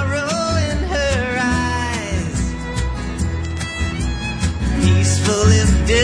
sorrow in her eyes. Peaceful if dead.